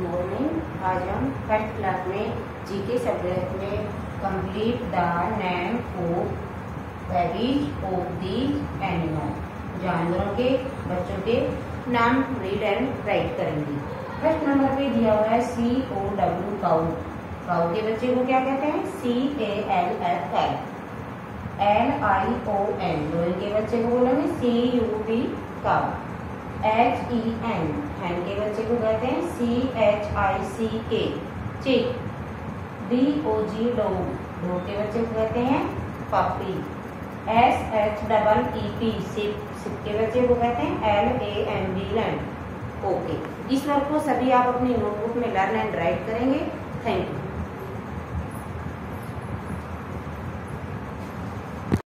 Morning आज हम first class में जीके सब्जेक्ट में complete the name of babies of the animal. जानवरों के, बच्चों के नाम रीड एंड राइट करेंगे। फ़र्स्ट नंबर पे दिया हुआ है C O W cow cow के बच्चे को क्या कहते हैं? C A L F L L I O N लोहे के बच्चे को बोलेंगे C U B cow H E N hen के बच्चे को कहते हैं C H I C K chick D O G dog dog के बच्चे को कहते हैं puppy S H double E P sheep sheep के बच्चे को कहते हैं L A N D land okay इस वर्क को सभी आप अपनी नोटबुक में लर्न एंड राइट करेंगे. Thank you